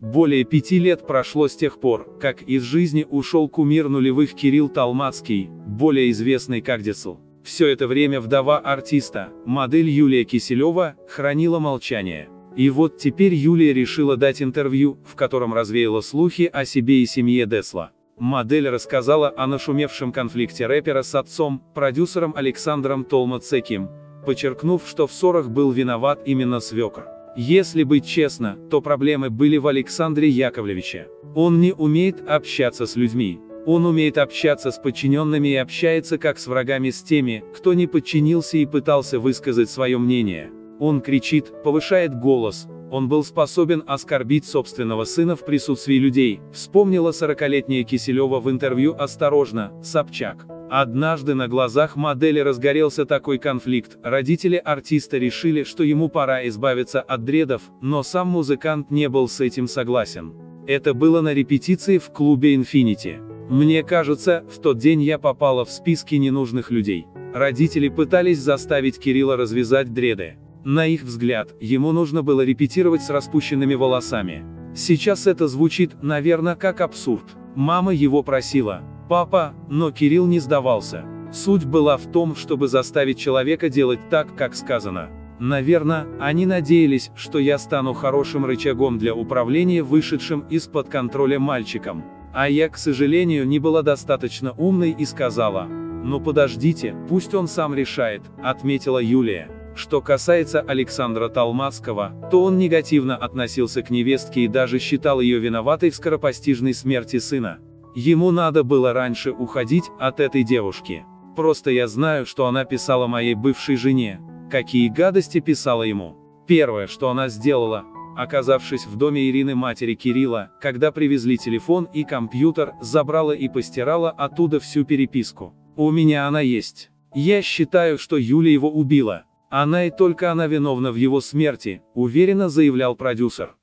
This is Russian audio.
Более пяти лет прошло с тех пор, как из жизни ушел кумир нулевых Кирилл Талмацкий, более известный как Десл. Все это время вдова артиста, модель Юлия Киселева, хранила молчание. И вот теперь Юлия решила дать интервью, в котором развеяла слухи о себе и семье Десла. Модель рассказала о нашумевшем конфликте рэпера с отцом, продюсером Александром Толмацеким, подчеркнув, что в ссорах был виноват именно свекр. Если быть честно, то проблемы были в Александре Яковлевиче. Он не умеет общаться с людьми. Он умеет общаться с подчиненными и общается как с врагами с теми, кто не подчинился и пытался высказать свое мнение. Он кричит, повышает голос, он был способен оскорбить собственного сына в присутствии людей, вспомнила 40-летняя Киселева в интервью «Осторожно, Собчак». Однажды на глазах модели разгорелся такой конфликт, родители артиста решили, что ему пора избавиться от дредов, но сам музыкант не был с этим согласен. Это было на репетиции в клубе Infinity. Мне кажется, в тот день я попала в списки ненужных людей. Родители пытались заставить Кирилла развязать дреды. На их взгляд, ему нужно было репетировать с распущенными волосами. Сейчас это звучит, наверное, как абсурд. Мама его просила. Папа, но Кирилл не сдавался. Суть была в том, чтобы заставить человека делать так, как сказано. Наверное, они надеялись, что я стану хорошим рычагом для управления вышедшим из-под контроля мальчиком. А я, к сожалению, не была достаточно умной и сказала, «Ну подождите, пусть он сам решает», отметила Юлия. Что касается Александра Талмацкого, то он негативно относился к невестке и даже считал ее виноватой в скоропостижной смерти сына. Ему надо было раньше уходить от этой девушки. Просто я знаю, что она писала моей бывшей жене. Какие гадости писала ему. Первое, что она сделала, оказавшись в доме Ирины матери Кирилла, когда привезли телефон и компьютер, забрала и постирала оттуда всю переписку. У меня она есть. Я считаю, что Юля его убила. Она и только она виновна в его смерти, уверенно заявлял продюсер.